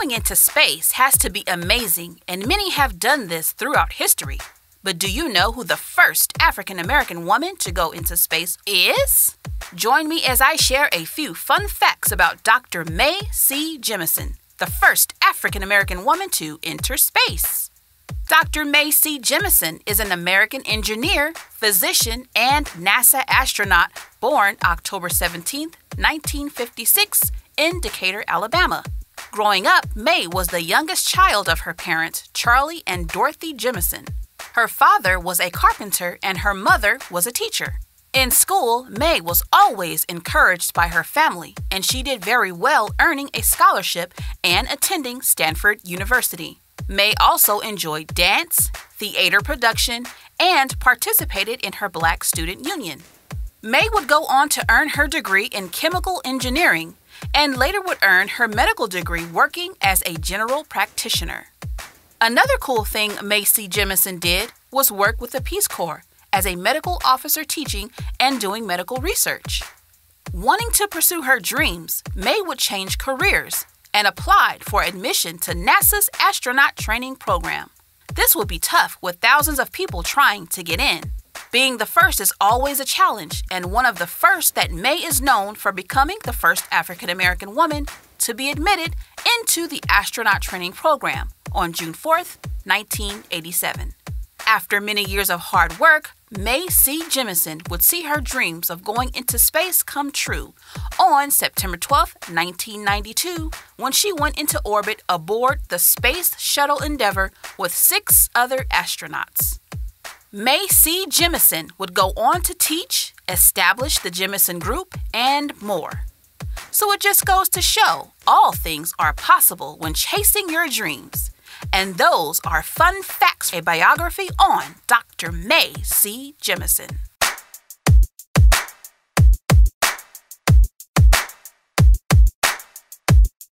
Going into space has to be amazing, and many have done this throughout history. But do you know who the first African American woman to go into space is? Join me as I share a few fun facts about Dr. Mae C. Jemison, the first African American woman to enter space. Dr. Mae C. Jemison is an American engineer, physician, and NASA astronaut born October 17, 1956, in Decatur, Alabama. Growing up, Mae was the youngest child of her parents, Charlie and Dorothy Jemison. Her father was a carpenter and her mother was a teacher. In school, Mae was always encouraged by her family, and she did very well earning a scholarship and attending Stanford University. Mae also enjoyed dance, theater production, and participated in her Black Student Union. Mae would go on to earn her degree in chemical engineering and later would earn her medical degree working as a general practitioner. Another cool thing Mae C. Jemison did was work with the Peace Corps as a medical officer teaching and doing medical research. Wanting to pursue her dreams, Mae would change careers and applied for admission to NASA's astronaut training program. This would be tough with thousands of people trying to get in. Being the first is always a challenge, and one of the first that Mae is known for becoming the first African American woman to be admitted into the astronaut training program on June 4, 1987. After many years of hard work, Mae C. Jemison would see her dreams of going into space come true on September 12, 1992, when she went into orbit aboard the Space Shuttle Endeavour with six other astronauts. Mae C. Jemison would go on to teach, establish the Jemison Group, and more. So it just goes to show all things are possible when chasing your dreams. And those are fun facts, a biography on Dr. Mae C. Jemison.